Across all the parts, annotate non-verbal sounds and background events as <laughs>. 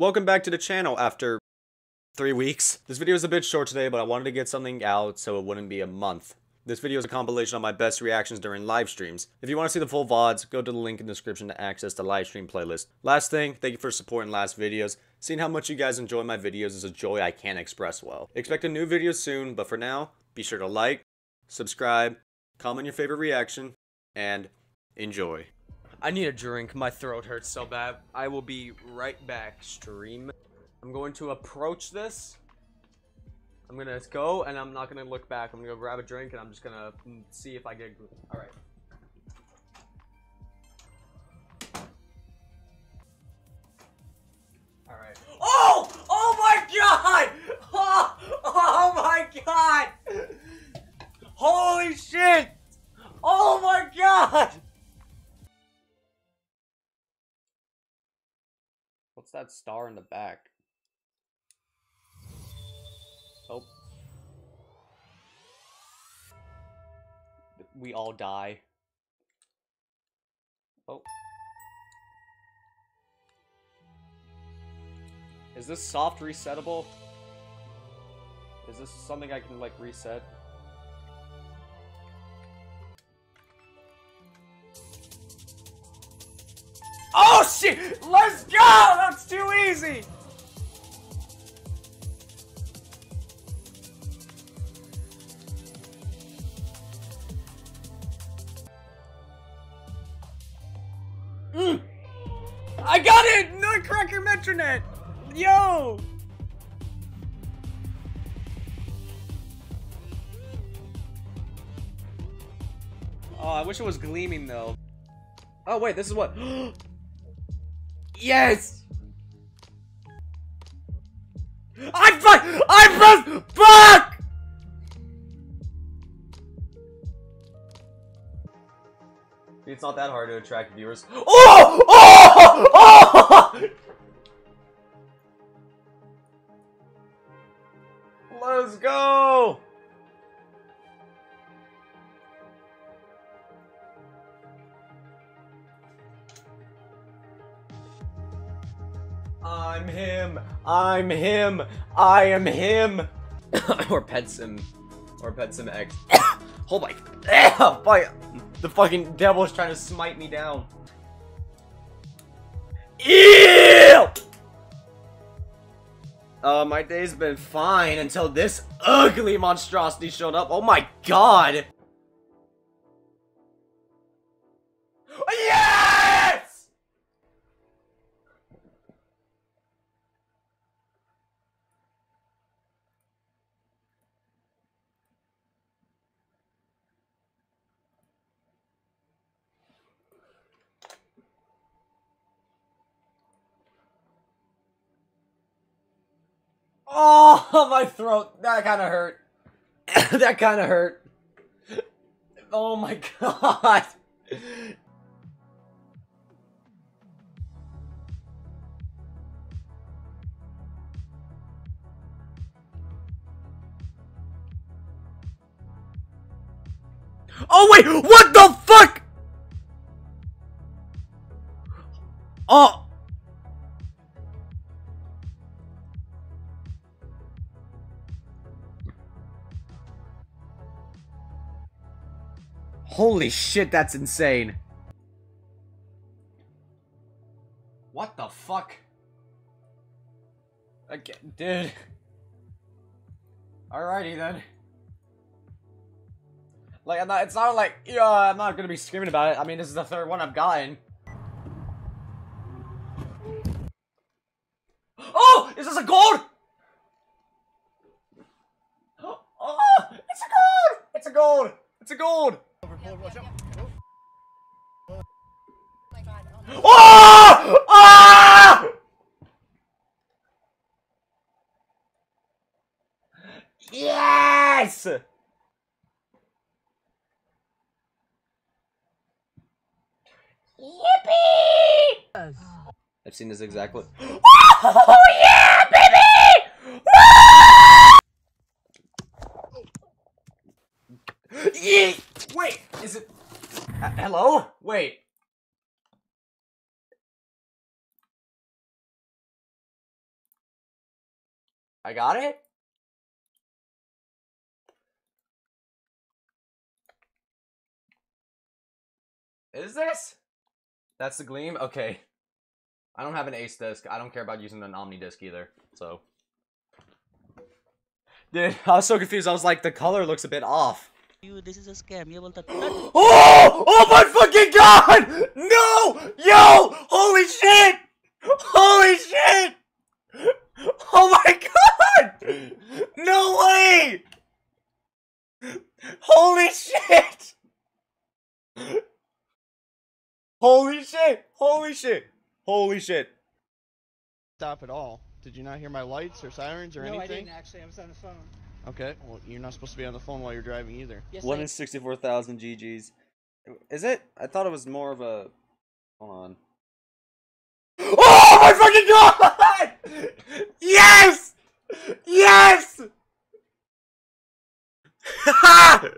Welcome back to the channel after three weeks. This video is a bit short today, but I wanted to get something out so it wouldn't be a month. This video is a compilation of my best reactions during live streams. If you want to see the full VODs, go to the link in the description to access the live stream playlist. Last thing, thank you for supporting last videos. Seeing how much you guys enjoy my videos is a joy I can't express well. Expect a new video soon, but for now, be sure to like, subscribe, comment your favorite reaction, and enjoy. I need a drink. My throat hurts so bad. I will be right back, stream. I'm going to approach this. I'm gonna go and I'm not gonna look back. I'm gonna go grab a drink and I'm just gonna mm, see if I get. All right. All right. Oh! Oh my god! Oh, <laughs> oh my god! Holy shit! Oh my god! What's that star in the back? Oh. We all die. Oh. Is this soft resettable? Is this something I can, like, reset? Easy! Mm. I got it! Nutcracker Metronet! Yo! Oh, I wish it was gleaming though. Oh wait, this is what? <gasps> yes! I fuck! I pressed fuck! It's not that hard to attract viewers. Oh! Oh! Oh! <laughs> I'm him. I'm him. I am him. <coughs> or Petsim. Or Petsim X. <coughs> Hold my. <coughs> Fight. The fucking devil is trying to smite me down. Ew! Uh, my day's been fine until this ugly monstrosity showed up. Oh my god! Oh, <laughs> my throat. That kind of hurt. <coughs> that kind of hurt. Oh my <laughs> god. Oh wait, what the fuck? Oh. Holy shit, that's insane. What the fuck? Okay, dude. Alrighty then. Like, I'm not, it's not like, yeah, I'm not gonna be screaming about it. I mean, this is the third one I've gotten. Oh! Is this a gold? <gasps> Oh! It's a gold! It's a gold! It's a gold! Oh! Ah! Yes! Yippee! I've seen this exact look. Oh yeah, baby! Yeah! Wait, is it? Uh, hello? Wait. I got it? Is this? That's the Gleam? Okay. I don't have an Ace disc. I don't care about using an Omni disc either, so. Dude, <laughs> I was so confused. I was like, the color looks a bit off. This is a scam. You <gasps> Oh! Oh my fucking god! No! Yo! Holy shit! Holy shit! Shit! Holy shit! stop at all. Did you not hear my lights or sirens or no, I anything? didn't actually. I was on the phone. Okay, well, you're not supposed to be on the phone while you're driving either. Yes, One I, in sixty-four thousand GGs. Is it? I thought it was more of a. Hold on. <gasps> Oh my fucking god! <laughs> Yes! Yes! <laughs>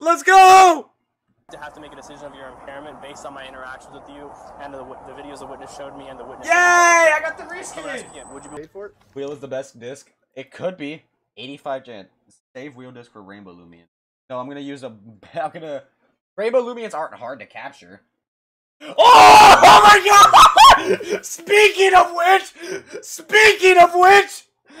Let's go! To have to make a decision of your impairment based on my interactions with you and the, the videos the witness showed me and the witness. Yay! I got the I'm reskin. Would you be paid for it? Wheel is the best disc. It could be 85 gen. Save wheel disc for Rainbow Loomian. No, I'm gonna use a. <laughs> I'm gonna. Rainbow Loomians aren't hard to capture. Oh, oh my god! <laughs> Speaking of which, speaking of which, <laughs>